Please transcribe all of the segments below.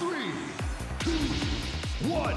Three, two, one,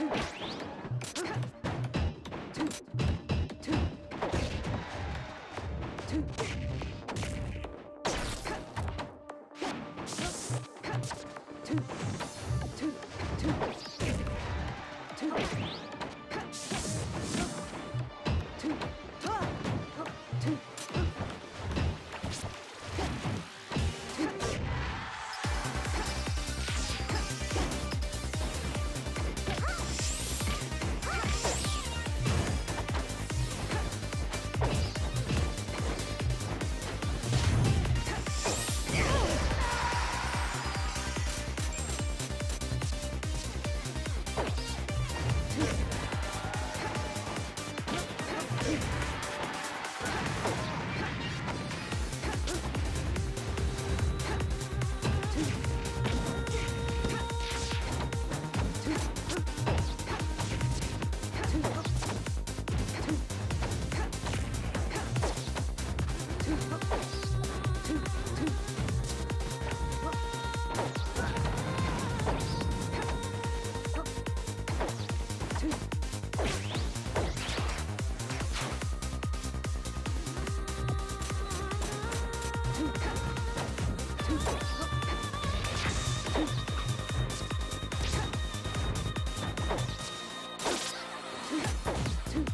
Thank Two.